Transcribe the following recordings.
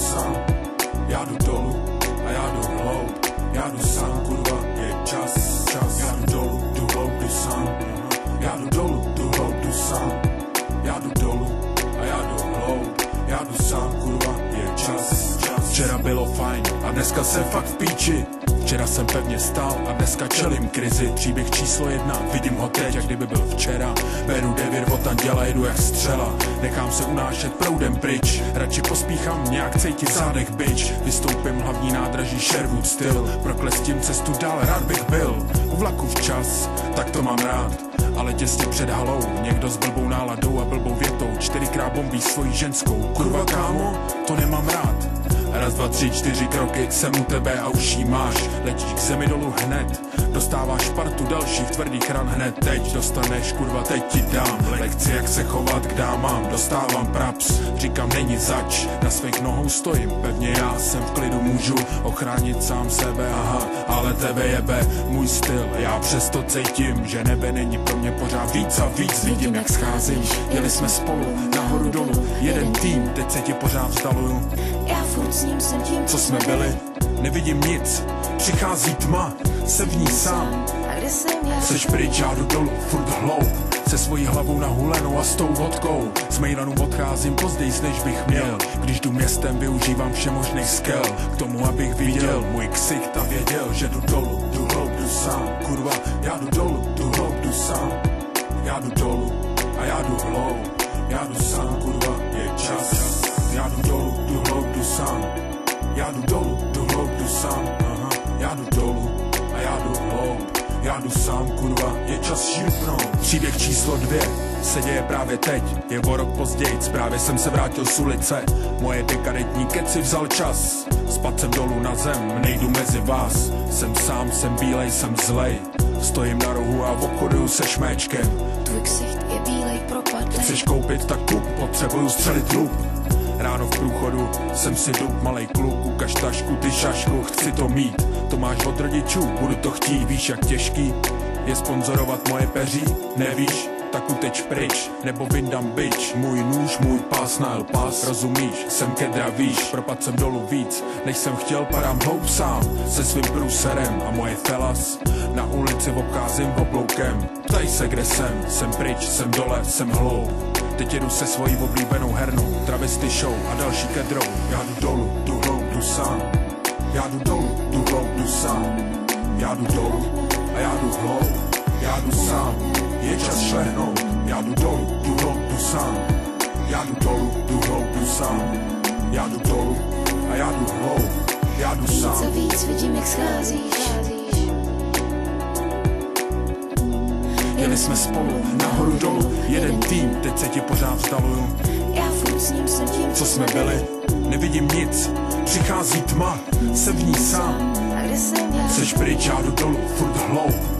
sám, Včera bylo fajn a dneska jsem fakt v píči, Včera jsem pevně stál a dneska čelím krizi. Příběh číslo jedna, vidím ho teď, jak kdyby byl včera. Beru devět od anděla, jedu jak střela. Nechám se unášet proudem pryč. Radši pospíchám nějak cítit zádech byč. Vystoupím hlavní nádraží Sherwood styl. Proklestím cestu dál, rád bych byl. U vlaku včas, tak to mám rád. Ale těsně před halou, někdo s blbou náladou a blbou větou Čtyřikrát bombí svoji ženskou Kurva kámo, to nemám rád Raz, dva, tři, čtyři kroky, jsem u tebe a už jí máš. Letíš k zemi dolů hned, dostáváš partu dalších tvrdých ran hned Teď dostaneš, kurva, teď ti dám Lekci, jak se chovat k dámám, dostávám praps Říkám, není zač, na svých nohou stojím. Pevně já jsem v klidu, můžu ochránit sám sebe, aha Ale tebe jebe můj styl, já přesto cítím Že nebe není pro mě pořád víc a víc. Vidím, jak scházím, jeli jsme spolu, nahoru dolů. Jeden tým, teď se ti pořád vzdaluju. Já furt s ním jsem tím, co jsme byli, nevidím nic, přichází tma, se v ní sám, seš pryč, já? Jdu dolů, furt hloub, se svojí hlavou nahulenou a s tou vodkou, z mejlanu odcházím později, než bych měl, když jdu městem, využívám všemožných skel, k tomu, abych viděl můj ksicht a věděl, že jdu dolů, jdu hloub, jdu sám, kurva, já jdu dolů, jdu hloub, jdu sám, já jdu dolů a já jdu hloub, já jdu sám, kurva, je čas, já jdu dolů, jdu hloub, jdu sám, já jdu dolů, jdu hloub, jdu sám, aha, já jdu dolů a já jdu hloub, já jdu sám, kurva, je čas šípnout. Příběh číslo dvě se děje právě teď, je o rok později, právě jsem se vrátil z ulice, moje dekadentní keci vzal čas, spad jsem dolů na zem, nejdu mezi vás, jsem sám, jsem bílej, jsem zlej, stojím na rohu a obchoduju se šméčkem, Tvůj ksicht je bílej propadlej Chceš koupit, tak kup, potřebuju střelit lup Ráno v průchodu. Jsem si dub, malej kluk, ukaž tašku, ty šašku, chci to mít. To máš od rodičů, budu to chtít, víš jak těžký Je sponzorovat moje peří, nevíš, tak uteč pryč, nebo vyndám bič. Můj nůž, můj pás na pás, rozumíš, jsem kedra víš Propad jsem dolů víc, než jsem chtěl, padám hloub sám. Se svým průserem a moje felas Na ulici obcházím obloukem. Ptaj se, kde jsem, jsem pryč, jsem dole, jsem hloub Teď jedu se svojí oblíbenou hernou Travesty show a další kedrou. Já jdu dolů, jdu hloub, jdu sám. Já jdu dolů, jdu hloub, jdu sám. Já jdu dolů a já jdu hloub Já jdu sám, je čas šlehnout Já jdu dolů, jdu hloub, jdu sám. Já jdu dolů, jdu hloub, jdu sám. Já jdu dolů a já jdu hloub Já jdu Víc a sám víc vidím, jak scházíš? Jeli jsme spolu, nahoru dolů. Jeden tým, teď se ti pořád vzdaluju. Já furt s ním jsem tím, Co jsme byli, nevidím nic. Přichází tma, se v ní sám. A kde jsem já? Seš pryč, já jdu dolů, furt hloub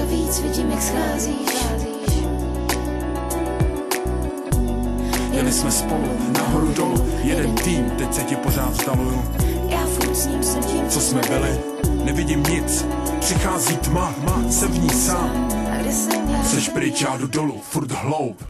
A víc vidím, jak scházíš Jeli jsme spolu, nahoru dolů. Jeden tým, teď se ti pořád vzdaluju. Já furt s ním jsem tím, Co jsme byli, nevidím nic. Přichází tma, tma, se v ní sám? Seš pryč, já jdu dolů, furt hloub